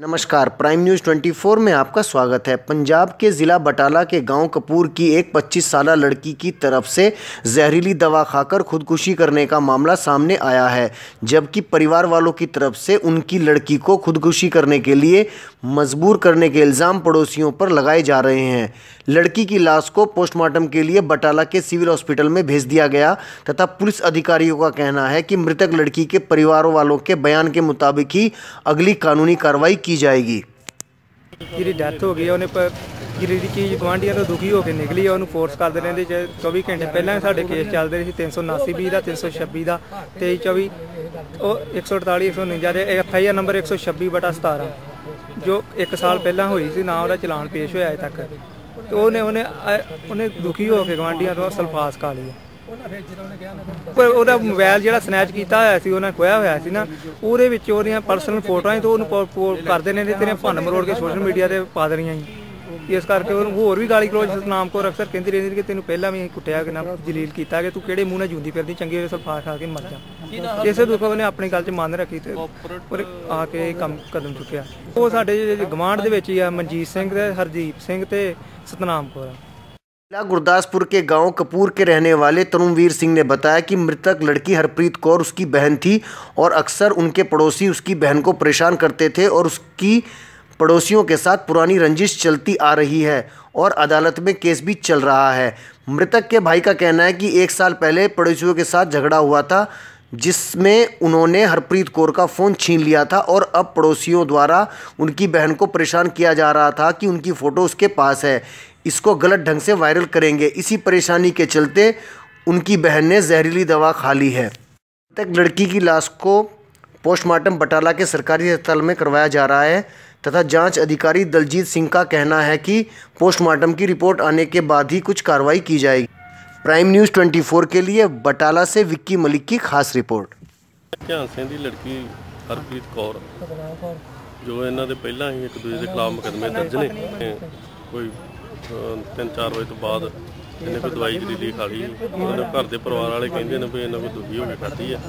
नमस्कार, prime news 24 में आपका स्वागत है। पंजाब के ज़िला बटाला के गाँव कपूर की एक 25 साल लड़की की तरफ़ से जहरीली दवा खाकर खुदकुशी करने का मामला सामने आया है, जबकि परिवार वालों की तरफ़ से उनकी लड़की को खुदकुशी करने के लिए मजबूर करने के इल्ज़ाम पड़ोसियों पर लगाए जा रहे हैं। लड़की की लाश को पोस्टमार्टम के लिए बटाला के सिविल हॉस्पिटल में भेज दिया गया, तथा पुलिस अधिकारियों का कहना है कि मृतक लड़की के परिवार वालों के बयान के मुताबिक ही अगली कानूनी कार्रवाई की की ਜਾਏਗੀ? ਜਿਹੜੀ ਡੈਥ ਹੋ ਗਈ ਉਹਨੇ ਜਿਹੜੀ ਚੀਜ਼ ਗਵਾਂਢੀਆਂ ਤੋਂ ਦੁਖੀ ਹੋ ਕੇ ਨਿਕਲੀ ਆ, ਉਹਨੂੰ ਫੋਰਸ ਕਰਦੇ ਰਹਿੰਦੇ ਜੇ 24 ਘੰਟੇ ਪਹਿਲਾਂ ਸਾਡੇ ਕੇਸ ਚੱਲਦੇ ਰਹੇ ਸੀ 379 ਬੀ ਦਾ 326 ਦਾ 23 24 ਉਹ 148 149 ਦੇ ਐਫ ਆਈ ਆਰ ਨੰਬਰ 126 ਬਟਾ 17 ਜੋ 1 ਸਾਲ ਪਹਿਲਾਂ ਹੋਈ ਸੀ, ਨਾ ਉਹਦਾ ਚਲਾਨ ਪੇਸ਼ ਹੋਇਆ ਅਜੇ ਤੱਕ ਉਹਨੇ ਉਹਨੇ ਉਹਨੇ ਦੁਖੀ ਹੋ ਕੇ ਗਵਾਂਢੀਆਂ ਤੋਂ ਸਲਫਾਸ ਖਾ ਲਈ ਹੈ। ਉਹਦਾ ਮੋਬਾਈਲ ਜਿਹੜਾ ਸਨੈਚ ਕੀਤਾ ਹੋਇਆ ਸੀ, ਉਹਨਾਂ ਖੋਇਆ ਹੋਇਆ ਸੀ ਨਾ, ਉਹਦੇ ਵਿੱਚ ਉਹਦੀਆਂ ਪਰਸਨਲ ਫੋਟੋਆਂ ਸੀ ਉਹਨੂੰ ਕਰਦੇ ਨੇ ਤੇ ਤੇਰੇ ਭੰਨ ਮਰੋੜ ਕੇ ਸੋਸ਼ਲ ਮੀਡੀਆ ਤੇ ਪਾ ਦੇਣੀਆਂ ਸੀ ਇਸ ਕਰਕੇ ਉਹਨੂੰ ਹੋਰ ਵੀ ਗਾਲੀ ਗਲੋਚ ਸਤਨਾਮ ਕੋ ਅਕਸਰ ਕਹਿੰਦੀ ਰਹਿੰਦੀ ਕਿ ਤੈਨੂੰ ਪਹਿਲਾਂ ਵੀ ਅਸੀਂ ਕੁੱਟਿਆ ਕਿ ਨਾ ਜਲੀਲ ਕੀਤਾ ਕਿ ਤੂੰ ਕਿਹੜੇ ਮੂੰਹ ਨਾਲ ਜੂੰਦੀ ਫਿਰਦੀ, ਚੰਗੇ ਵੇਲੇ ਸਲਫਾ ਖਾ ਕੇ ਮਰ ਜਾ। ਇਸੇ ਦੁੱਖ ਉਹਨੇ ਆਪਣੀ ਗੱਲ 'ਚ ਮੰਨ ਰੱਖੀ ਤੇ ਉਹਨੇ ਆ ਕੇ ਇਹ ਕੰਮ ਕਦਮ ਚੁੱਕਿਆ। ਉਹ ਸਾਡੇ ਗਵਾਂਢ ਦੇ ਵਿੱਚ ਹੀ ਆ, ਮਨਜੀਤ ਸਿੰਘ ਤੇ ਹਰਦੀਪ ਸਿੰਘ ਤੇ ਸਤਨਾਮ ਕੌਰ जिला गुरदासपुर के गाँव कपूर के रहने वाले तरुणवीर सिंह ने बताया कि मृतक लड़की हरप्रीत कौर उसकी बहन थी और अक्सर उनके पड़ोसी उसकी बहन को परेशान करते थे और उसकी पड़ोसियों के साथ पुरानी रंजिश चलती आ रही है और अदालत में केस भी चल रहा है। मृतक के भाई का कहना है कि एक साल पहले पड़ोसियों के साथ झगड़ा हुआ था जिसमें उन्होंने हरप्रीत कौर का फ़ोन छीन लिया था और अब पड़ोसियों द्वारा उनकी बहन को परेशान किया जा रहा था कि उनकी फ़ोटो उसके पास है। इसको गलत ढंग से वायरल करेंगे। इसी परेशानी के चलते उनकी बहन ने जहरीली दवा खा ली है। तक लड़की की लाश को पोस्टमार्टम बटाला के सरकारी अस्पताल में करवाया जा रहा है तथा जाँच अधिकारी दलजीत सिंह का कहना है कि पोस्टमार्टम की रिपोर्ट आने के बाद ही कुछ कार्रवाई की जाएगी। प्राइम न्यूज़ 24 के लिए बटाला से विक्की मलिक की खास रिपोर्ट ਧਿਆਨ ਸਿੰਘ ਦੀ ਲੜਕੀ ਹਰਪ੍ਰੀਤ ਕੌਰ ਜੋ ਇਹਨਾਂ ਦੇ ਪਹਿਲਾਂ ਹੀ ਇੱਕ ਦੂਜੇ ਦੇ ਖਿਲਾਫ ਮੁਕੱਦਮੇ ਦਰਜ ਨੇ ਤੇ ਕੋਈ 3-4 ਵਜੇ ਤੋਂ ਬਾਅਦ ਇਹਨੇ ਕੋਈ ਦਵਾਈ ਜਰੀਲੀ ਖਾ ਲਈ ਉਹਨਾਂ ਦੇ ਘਰ ਦੇ ਪਰਿਵਾਰ ਵਾਲੇ ਕਹਿੰਦੇ ਨੇ ਵੀ ਇਹਨਾਂ ਕੋਈ ਦੁਖੀ ਹੋ ਕੇ ਖਾਧੀ ਆ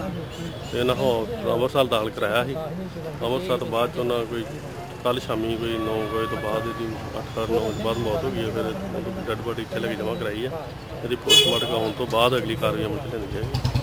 ਤੇ ਇਹਨਾਂ ਹੋ ਅੰਮ੍ਰਿਤਸਰ ਦਾਖਲ ਕਰਾਇਆ ਸੀ ਅੰਮ੍ਰਿਤਸਰ ਤੋਂ ਬਾਅਦ 'ਚ ਉਹਨਾਂ ਕੋਈ ਕੱਲ ਸ਼ਾਮੀ ਕੋਈ 9 ਵਜੇ ਤੋਂ ਬਾਅਦ ਇਹਦੀ 8-9 ਵਜੇ ਤੋਂ ਬਾਅਦ ਮੌਤ ਹੋ ਗਈ ਹੈ, ਫਿਰ ਡੈਡ ਬੋਡੀ ਇੱਥੇ ਲੈ ਕੇ ਜਮ੍ਹਾਂ ਕਰਾਈ ਹੈ। ਇਹਦੀ ਪੋਸਟਮਾਰਟਮ ਹੋਣ ਤੋਂ ਬਾਅਦ ਅਗਲੀ ਕਾਰਵਾਈ ਅਮਲ ਚ ਲੈਣੀ ਜਾਏਗੀ